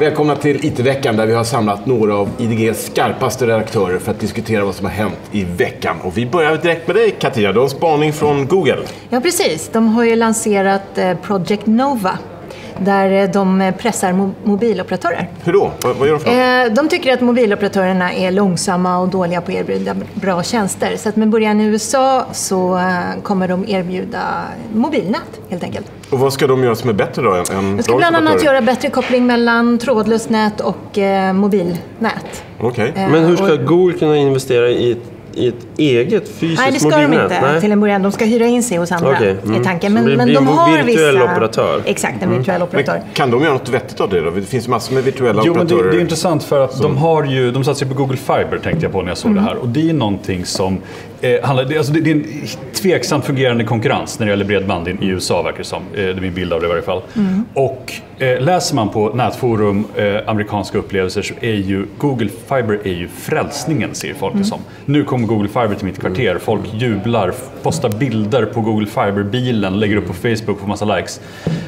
Välkomna till IT-veckan där vi har samlat några av IDGs skarpaste redaktörer för att diskutera vad som har hänt i veckan. Och vi börjar direkt med dig Katia, du har en spaning från Google. Ja, precis. De har ju lanserat eh, Project Nova där eh, de pressar mo mobiloperatörer. Hur då? Vad, vad gör de för eh, De tycker att mobiloperatörerna är långsamma och dåliga på att erbjuda bra tjänster. Så att med början i USA så eh, kommer de erbjuda mobilnät helt enkelt. Och vad ska de göra som är bättre då än De ska bland annat göra bättre koppling mellan trådlöst nät och eh, mobilnät. Okay. Eh, Men hur ska Google kunna investera i ett i ett eget fysiskt? Nej, det ska mobilnät? de inte Nej. till en början. De ska hyra in sig hos andra okay. mm. i tanken. Men, Så det men de en har virtuell vissa... operatör? Exakt, en virtuell mm. operatör. Men kan de göra något vettigt av det då? Det finns massor med virtuella jo, operatörer. Men det, det är intressant för att de har ju, de satsar på Google Fiber tänkte jag på när jag såg mm. det här. Och det är någonting som eh, handlar, det, alltså det, det är en tveksamt fungerande konkurrens när det gäller bredband i USA verkar det som. Eh, det är min bild av det i varje fall. Mm. Och eh, läser man på nätforum, eh, amerikanska upplevelser så är ju Google Fiber är ju frälsningen ser folk det mm. som. Nu kommer Google Fiber till mitt kvarter, folk jublar, postar bilder på Google Fiber-bilen, lägger upp på Facebook och får massa likes.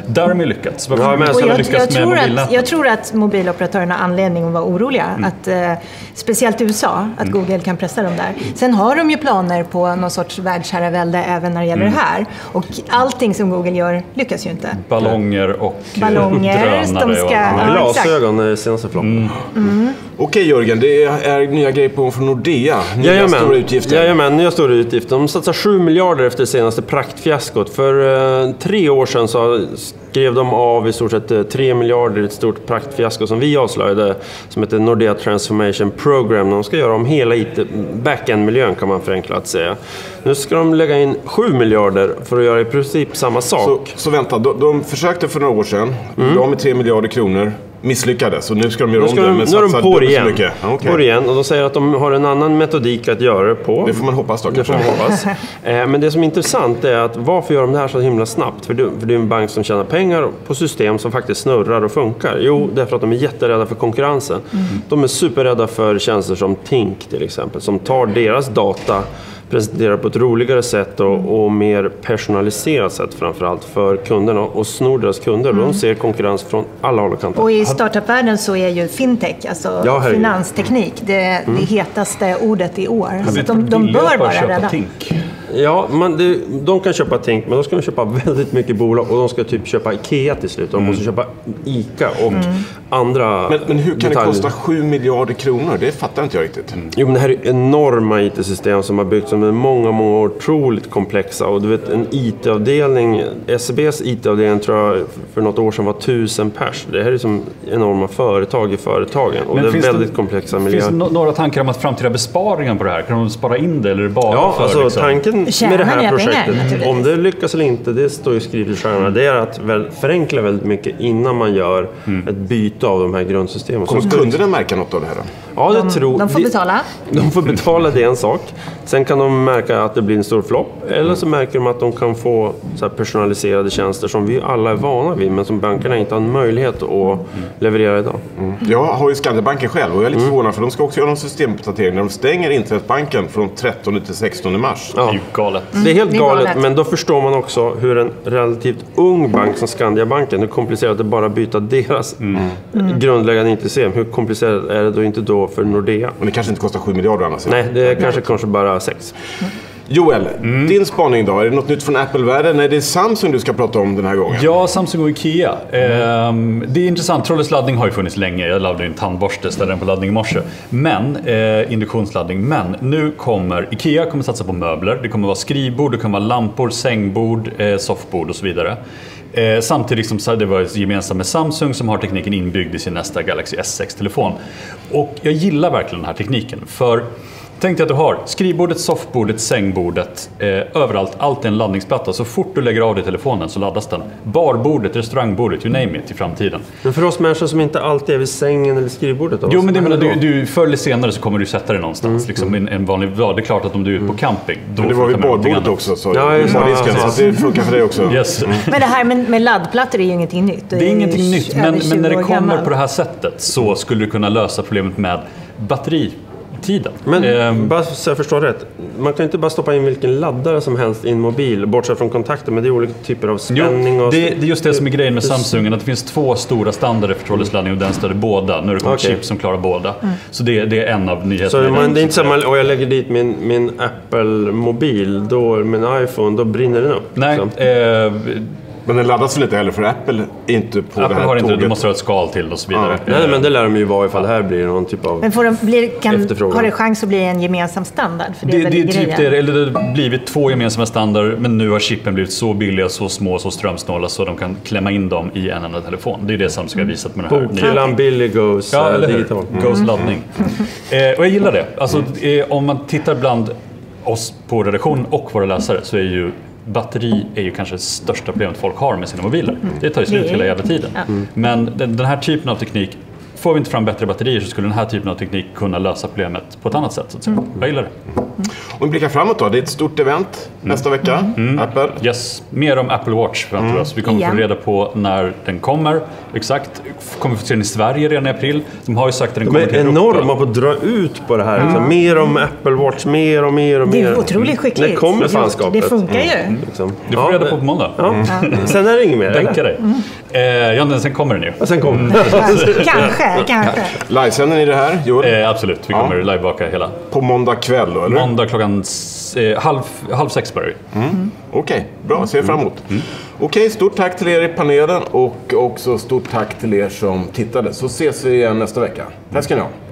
Där har de lyckats. Varför ja, men jag, lyckats jag, tror med att, jag tror att mobiloperatörerna har anledning att vara oroliga. Mm. Att, eh, speciellt i USA, att mm. Google kan pressa dem där. Sen har de ju planer på någon sorts världsherravälde även när det gäller mm. det här. Och allting som Google gör lyckas ju inte. Ballonger och Ballonger, drönare. De ska, och, ja, Glasögon är senaste floppen. Mm. Mm. Okej Jörgen, det är nya grejer på från Nordea. Nya Jajamän. stora utgifter. Jajamän, nya stora utgifter. De satsar 7 miljarder efter det senaste praktfiaskot. För eh, tre år sedan så skrev de av i stort sett 3 eh, miljarder i ett stort praktfiasko som vi avslöjade som heter Nordea Transformation Program. De ska göra om hela backend-miljön kan man förenklat säga. Nu ska de lägga in 7 miljarder för att göra i princip samma sak. Så, så vänta, de, de försökte för några år sedan, mm. de med 3 miljarder kronor misslyckades och nu ska de göra om det men Nu är de på igen. Mycket. Okay. På igen och de säger att de har en annan metodik att göra det på. Det får man hoppas då Det får man hoppas. Eh, men det som är intressant är att varför gör de det här så himla snabbt? För det, för det är en bank som tjänar pengar på system som faktiskt snurrar och funkar. Jo, mm. därför att de är jätterädda för konkurrensen. Mm. De är superrädda för tjänster som Tink till exempel, som tar deras data presentera på ett roligare sätt och, mm. och mer personaliserat sätt framförallt för kunderna och snor deras kunder. Mm. De ser konkurrens från alla håll och kanter. Och i startupvärlden så är ju fintech, alltså ja, finansteknik, det, mm. det hetaste ordet i år. Så de, de bör vara rädda. Tink. Ja, man, det, de kan köpa Tink, men de ska köpa väldigt mycket bolag och de ska typ köpa IKEA till slut. De mm. måste köpa ICA och mm. andra men, men hur kan detaljer. det kosta 7 miljarder kronor? Det fattar inte jag riktigt. Mm. Jo, men det här är enorma IT-system som har byggts under många, många år. Otroligt komplexa. Och du vet, en IT-avdelning, SEBs IT-avdelning tror jag för något år sedan var tusen pers. Det här är som enorma företag i företagen. Och men det är väldigt det, komplexa miljöer. Finns det några tankar om att framtida besparingar på det här? Kan de spara in det eller bara ja, för... Alltså, liksom? tanken med det här projektet, pengar, om det lyckas eller inte, det står ju skrivet i stjärnorna. Det är att väl, förenkla väldigt mycket innan man gör mm. ett byte av de här grundsystemen. Kommer kunderna märka något av det här då? Ja, det de, tror De får betala? De får betala, det är en sak. Sen kan de märka att det blir en stor flopp. Eller så märker de att de kan få så personaliserade tjänster som vi alla är vana vid, men som bankerna inte har en möjlighet att mm. leverera idag. Mm. Jag har ju Skandiabanken själv och jag är lite mm. förvånad för de ska också göra en systemuppdatering när de stänger internetbanken från 13 till 16 mars. Ja. Det är galet. Mm. Det är helt galet, galet, men då förstår man också hur en relativt ung bank som Skandiabanken, hur komplicerat det är bara att byta deras mm. grundläggande IT-system. Hur komplicerat är det då inte då för Nordea? Men det kanske inte kostar 7 miljarder annars? Nej, det är kanske, kanske bara 6. Joel, mm. din spaning då? Är det något nytt från Apple-världen? Nej, det är Samsung du ska prata om den här gången. Ja, Samsung och Ikea. Mm. det är intressant. Trådlös laddning har ju funnits länge. Jag laddade en tandborste, ställde den på laddning i morse. Men, eh, induktionsladdning. Men nu kommer Ikea kommer satsa på möbler. Det kommer vara skrivbord, det kommer vara lampor, sängbord, eh, soffbord och så vidare. Eh, samtidigt som det var gemensamt med Samsung som har tekniken inbyggd i sin nästa Galaxy S6-telefon. Och jag gillar verkligen den här tekniken. För Tänk dig att du har skrivbordet, soffbordet, sängbordet, eh, överallt. Allt är en laddningsplatta. Så fort du lägger av dig telefonen så laddas den. Barbordet, restaurangbordet, you name it i framtiden. Men för oss människor som inte alltid är vid sängen eller skrivbordet? Då, jo, men det menar, du, du, förr eller senare så kommer du sätta dig någonstans. Mm. Liksom, en, en vanlig dag. Det är klart att om du är på mm. camping. Då men det var vid barbordet också. Så ja, ja, ja, så det funkar för dig också. Yes. Mm. Men det här med, med laddplattor är ju ingenting nytt. Det är, det är ingenting nytt. Men, men när det kommer gammal. på det här sättet så skulle du kunna lösa problemet med batteri tiden. Men ehm, bara så jag förstår rätt. Man kan inte bara stoppa in vilken laddare som helst i en mobil, bortsett från kontakter, men det är olika typer av spänning jo, och... Det, det är just det som är grejen med Samsung, att det finns två stora standarder för trådlös laddning och den stöder båda. Nu har det kommit okay. chip som klarar båda. Mm. Så det, det, är en av nyheterna. Så man, det är inte så att jag lägger dit min, min Apple-mobil, min iPhone, då brinner den upp? Nej. Liksom. Eh, men den laddas väl inte heller för Apple är inte på Apple det här har inte tåget. du måste ha ett skal till och så vidare. Ja. Nej, men det lär de ju vara ifall det här blir någon typ av Men får de, blir, kan, har det chans att bli en gemensam standard? För det, det, är det är typ det, eller det har blivit två gemensamma standarder, men nu har chippen blivit så billiga, så små, så strömsnåla så de kan klämma in dem i en enda telefon. Det är det Samsung har visat med den här. Bokhyllan Billy goes ja, eller digital. Mm. Goes laddning. eh, och jag gillar det. Alltså, eh, om man tittar bland oss på redaktionen och våra läsare så är ju batteri är ju kanske det största problemet folk har med sina mobiler. Mm. Det tar ju slut hela jävla tiden. Mm. Men den, den här typen av teknik Får vi inte fram bättre batterier så skulle den här typen av teknik kunna lösa problemet på ett annat sätt. Så att säga. Mm. Jag gillar det. Om vi blickar framåt då. Det är ett stort event mm. nästa vecka. Mm. mm. Apple. Yes, mer om Apple Watch förväntar vi mm. oss. Vi kommer få reda på när den kommer. Exakt. Kommer vi få se den i Sverige redan i april. De har ju sagt att den De kommer till är enorma på att dra ut på det här. Liksom. Mer om Apple Watch, mer och mer och mer. Det är otroligt skickligt. När kommer fanskapet? Det funkar ju. Liksom. Du får reda på på måndag. Ja. Sen är det inget mer? Bänka dig. Eh, ja, sen kommer den ju. Och sen kommer Kanske, kanske. Livesänder ni det här, Joel? Eh, absolut, vi kommer ja. livebaka hela. På måndag kväll då, eller? Måndag klockan eh, halv, halv sex börjar vi. Mm. Mm. Okej, okay, bra. Ser fram emot. Mm. Okej, okay, stort tack till er i panelen och också stort tack till er som tittade. Så ses vi igen nästa vecka. Tack ska ni ha.